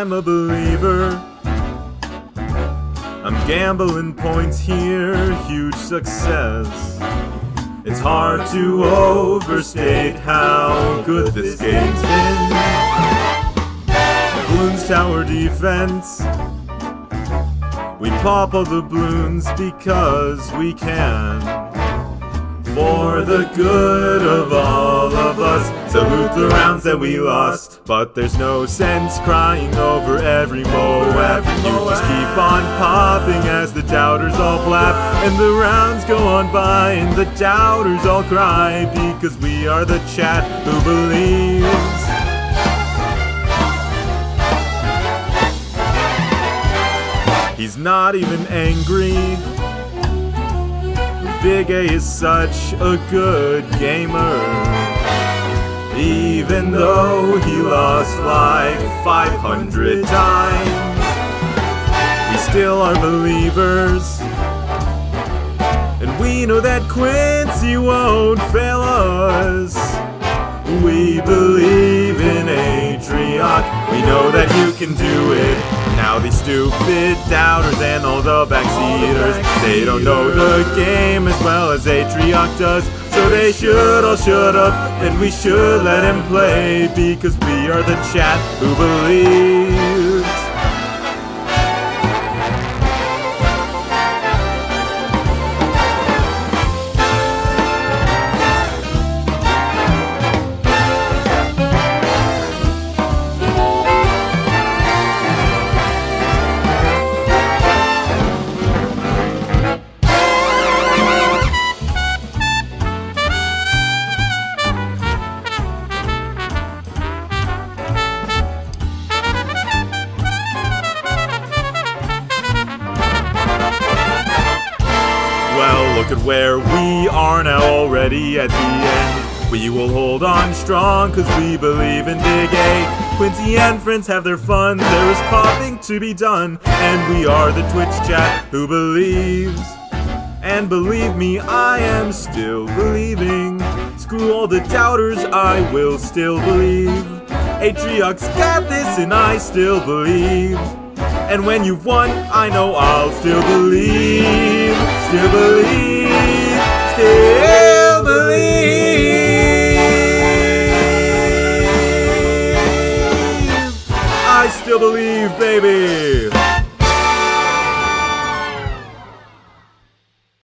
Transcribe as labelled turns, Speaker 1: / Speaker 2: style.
Speaker 1: I'm a believer. I'm gambling points here, huge success. It's hard to overstate how good this game's been. Bloons Tower defense. We pop all the balloons because we can. For the good of all of us, salute the rounds that we lost. But there's no sense crying over every MOAB. You just keep on popping as the doubters all blab. And the rounds go on by and the doubters all cry. Because we are the chat who believes. He's not even angry. Big A is such a good gamer. Even though he lost like 500 times, we still are believers. And we know that Quincy won't fail us. We believe in Atrioc. We know that you can do it. Now these stupid doubters and all the backseaters, they don't know the game as well as Atrioc does. So they should all shut up and we should let him play because we are the chat who believes. Look where we are now already at the end. We will hold on strong cause we believe in Big A. Quincy and friends have their fun, there is popping to be done. And we are the Twitch chat who believes. And believe me, I am still believing. Screw all the doubters, I will still believe. Atrioc's got this and I still believe. And when you've won, I know I'll still believe, still believe, still believe. I still believe, baby.